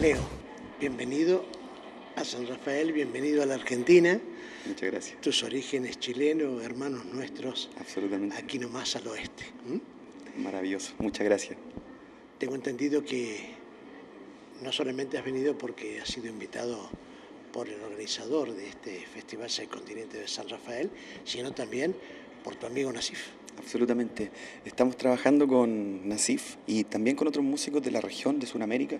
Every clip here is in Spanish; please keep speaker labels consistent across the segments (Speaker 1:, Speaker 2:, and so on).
Speaker 1: Leo, bienvenido a San Rafael, bienvenido a la Argentina.
Speaker 2: Muchas gracias.
Speaker 1: Tus orígenes chilenos, hermanos nuestros,
Speaker 2: Absolutamente.
Speaker 1: aquí nomás al oeste.
Speaker 2: Maravilloso. Muchas gracias.
Speaker 1: Tengo entendido que no solamente has venido porque has sido invitado por el organizador de este Festival Seis Continente de San Rafael, sino también por tu amigo Nasif.
Speaker 2: Absolutamente. Estamos trabajando con Nasif y también con otros músicos de la región de Sudamérica.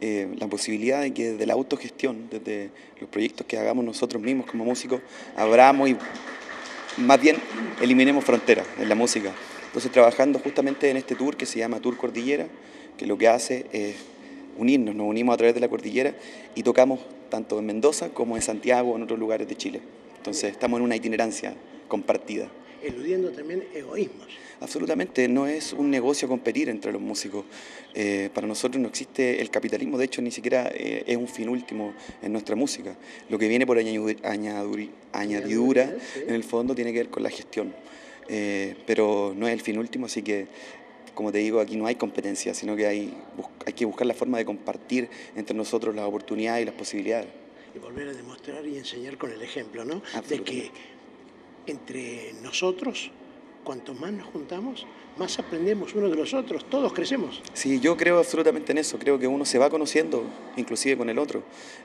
Speaker 2: eh, la posibilidad de que de la autogestión, desde los proyectos que hagamos nosotros mismos como músicos, abramos y más bien eliminemos fronteras en la música. Entonces trabajando justamente en este tour que se llama Tour Cordillera, que lo que hace es unirnos, nos unimos a través de la cordillera y tocamos tanto en Mendoza como en Santiago o en otros lugares de Chile. Entonces estamos en una itinerancia compartida.
Speaker 1: Eludiendo también egoísmos.
Speaker 2: Absolutamente, no es un negocio competir entre los músicos. Eh, para nosotros no existe el capitalismo, de hecho ni siquiera eh, es un fin último en nuestra música. Lo que viene por añadidura,
Speaker 1: sí.
Speaker 2: en el fondo, tiene que ver con la gestión. Eh, pero no es el fin último, así que, como te digo, aquí no hay competencia, sino que hay, hay que buscar la forma de compartir entre nosotros las oportunidades y las posibilidades.
Speaker 1: y volver a demostrar y enseñar con el ejemplo, ¿no? De que. Entre nosotros, cuanto más nos juntamos, más aprendemos uno de los otros, todos crecemos.
Speaker 2: Sí, yo creo absolutamente en eso. Creo que uno se va conociendo, inclusive con el otro.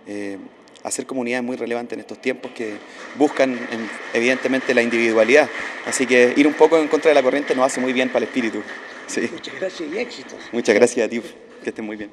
Speaker 2: Eh, hacer comunidad es muy relevante en estos tiempos que buscan en- evidentemente la individualidad. Así que ir un poco en contra de la corriente nos hace muy bien para el espíritu. Sí.
Speaker 1: Muchas gracias y éxitos.
Speaker 2: Muchas gracias a ti. Que estés muy bien.